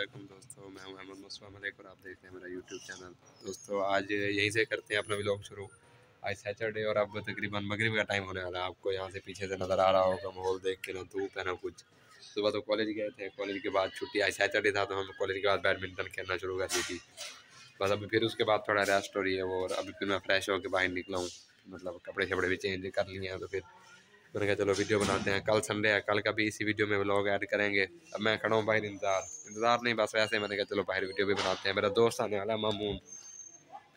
वालेकुम दोस्तों, मैं हूँ अहमद मलिक और आप देख रहे हैं मेरा यूट्यूब चैनल दोस्तों, आज यहीं से करते हैं अपना व्लॉग शुरू। आज सैटरडे और अब तकरीबन मगरिब का टाइम होने वाला है। आपको यहाँ से पीछे से नज़र आ रहा होगा, माहौल देख के ना धूप है ना कुछ। सुबह तो कॉलेज गए थे कॉलेज के बाद छुट्टी, आज सैटरडे था तो हम कॉलेज के बाद बैडमिंटन खेलना शुरू कर दी थी। बस अभी फिर उसके बाद थोड़ा रेस्ट हो रही है और अभी फिर मैं फ्रेश होकर बाहर निकला हूँ। मतलब कपड़े शपड़े भी चेंज कर लिए हैं तो फिर मैंने कहा, चलो, वीडियो बनाते हैं। कल संडे है, कल का भी इसी वीडियो में व्लॉग ऐड करेंगे। अब मैं खड़ा हूँ बाहर इंतज़ार। इंतज़ार नहीं, बस वैसे मैंने कहा, चलो, बाहर वीडियो भी बनाते हैं। मेरा दोस्त आने वाला है, मामून।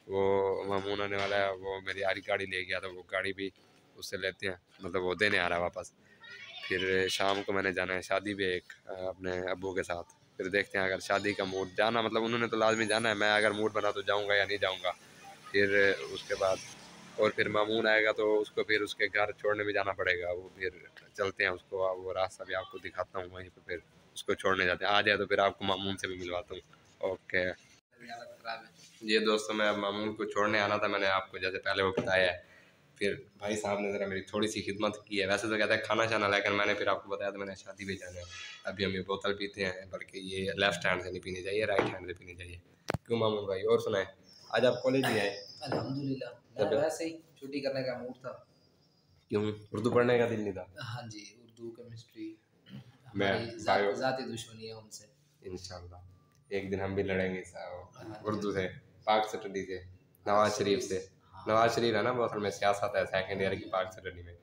वो मामून आने वाला है, वो मेरी यारी गाड़ी ले गया था वो गाड़ी भी उससे लेते हैं। मतलब वो देने आ रहा है वापस। फिर शाम को मैंने जाना है शादी भी एक अपने अबू के साथ। फिर देखते हैं अगर शादी का मूड जाना मतलब उन्होंने तो लाजमी जाना है, मैं अगर मूड बना तो जाऊँगा या नहीं जाऊँगा। फिर उसके बाद और फिर मामून आएगा तो उसको फिर उसके घर छोड़ने भी जाना पड़ेगा। वो फिर चलते हैं उसको वो रास्ता भी आपको दिखाता हूँ वहीं पर फिर उसको छोड़ने जाते हैं। आ जाए तो फिर आपको मामून से भी मिलवाता हूँ। ओके। ये दोस्तों, मैं मामून को छोड़ने आना था, मैंने आपको जैसे पहले वो बताया है। फिर भाई साहब ने ज़रा मेरी थोड़ी सी खिदमत की है। वैसे तो कहता है खाना छाना लेकिन मैंने फिर आपको बताया तो मैंने शादी भी जाना है। अभी हम ये बोतल पीते हैं, बल्कि ये लेफ़्ट हैंड से नहीं पीनी चाहिए राइट हैंड से पीनी चाहिए। क्यों मामून भाई? और सुनाए। आज आप कॉलेज ही आए अल्हम्दुलिल्लाह। वैसे ही? छुट्टी करने का मूड था। क्यों? उर्दू पढ़ने का दिल नहीं था? हाँ जी उर्दू केमिस्ट्री मैं ज़ाती दुश्मनी है उनसे। इंशाल्लाह। एक दिन हम भी लड़ेंगे हाँ उर्दू से पाक स्टडी से नवाज़ शरीफ से। हाँ। नवाज़ शरीफ है ना बोतल में सियासत है सेकंड ईयर की पाक स्टडी में।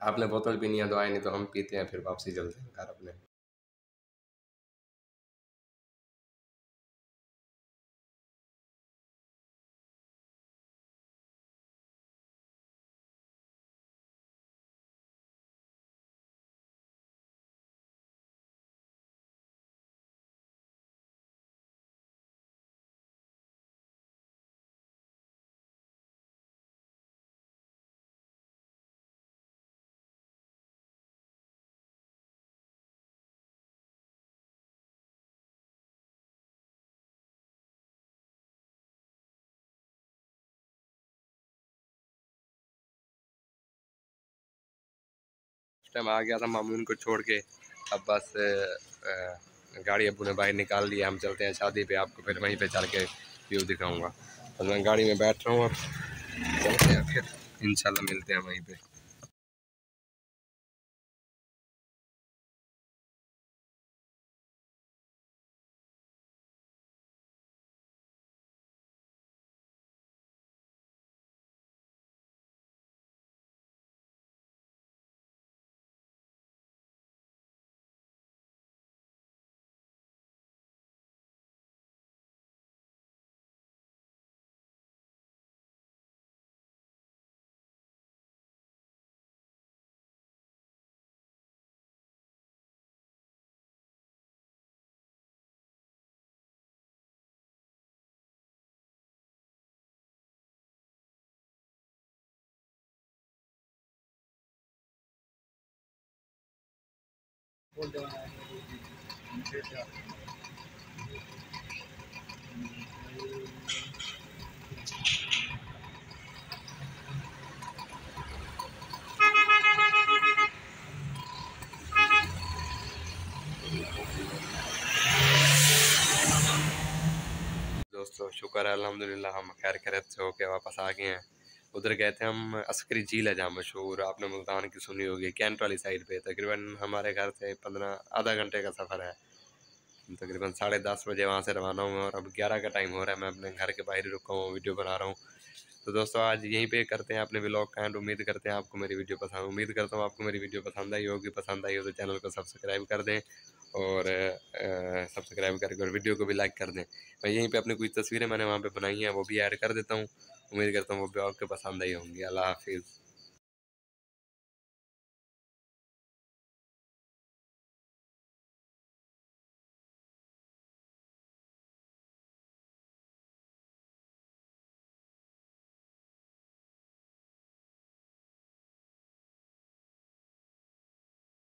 आपने बोतल पीनी है तो नहीं तो हम पीते हैं फिर वापसी चलते हैं घर अपने। टाइम आ गया था मामून को छोड़ के। अब बस गाड़ी अबू ने बाहर निकाल लिया हम चलते हैं शादी पे, आपको फिर वहीं पे चल के व्यू दिखाऊँगा। और मैं गाड़ी में बैठ रहा हूँ, अब चलते हैं फिर। इंशाल्लाह मिलते हैं वहीं पे। दोस्तों शुक्र है अल्हम्दुलिल्लाह हम खैर खैरत से होके वापस आ गए हैं। उधर गए थे हम अस्करी झील है जहाँ मशहूर। आपने मुल्तान की सुनी होगी, कैंट वाली साइड पे तकरीबन। हमारे घर से पंद्रह, आधा घंटे का सफ़र है। तकरीबन साढ़े दस बजे वहाँ से रवाना हुआ और अब ग्यारह का टाइम हो रहा है। मैं अपने घर के बाहर रुका हूँ, वीडियो बना रहा हूँ। तो दोस्तों, आज यहीं पे करते हैं अपने ब्लॉग का एंड उम्मीद करते हैं आपको मेरी वीडियो पसंद, उम्मीद करता हूँ आपको मेरी वीडियो पसंद आई होगी। पसंद आई हो तो चैनल को सब्सक्राइब कर दें और सब्सक्राइब करके और वीडियो को भी लाइक कर दें। मैं यहीं पे अपनी कुछ तस्वीरें मैंने वहाँ पे बनाई हैं, वो भी ऐड कर देता हूँ। उम्मीद करता हूँ वो भी आपके पसंद आई होंगी। अल्लाह हाफिज़।